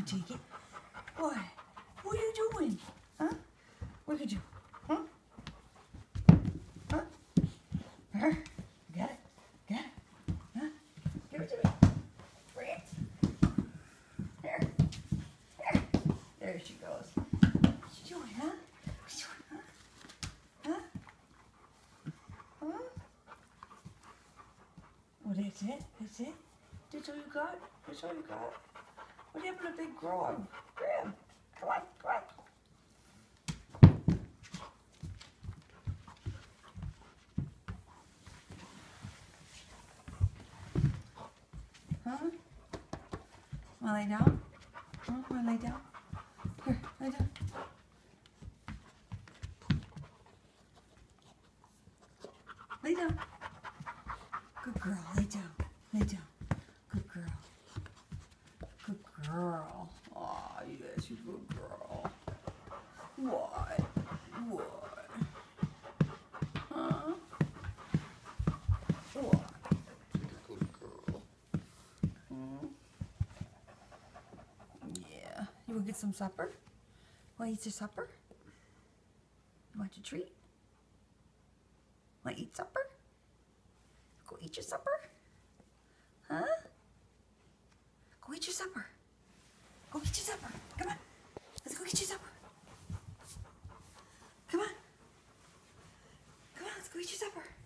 take it. Boy, What are you doing? Huh? What at you. Huh? Huh? Huh? Got it? Got it? Huh? Give it to me. Bring it. There. There. There she goes. What you doing, huh? What you doing, huh? Huh? Huh? Well, that's it. That's it. That's all you got? That's all you got? What happened to Big Grog? Grab. Come on, come on. Huh? Wanna lay down? Huh? Wanna lay down? Here, lay down. Lay down. Good girl. Lay down. Lay down. Good girl. Good girl. Aw, yes, you good girl. What? What? Huh? What? Good girl. Hmm? Yeah. You wanna get some supper? Wanna eat your supper? Want your treat? Wanna eat supper? Go eat your supper? squishy supper.